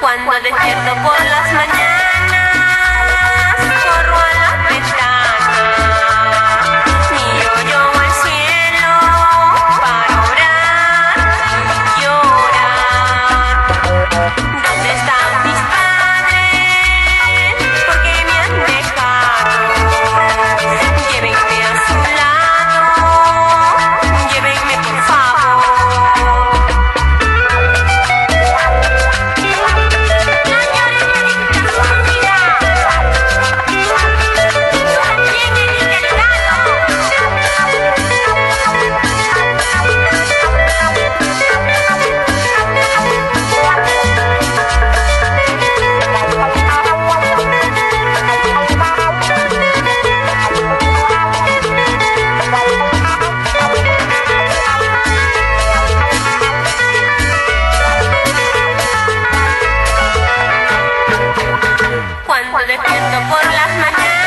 Cuando despierto por las mañanas. volver por las mañanas.